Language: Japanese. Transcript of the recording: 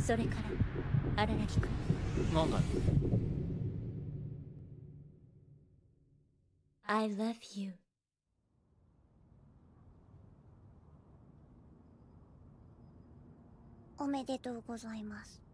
それから荒木君。なんだよ I love you. おめでとうございます。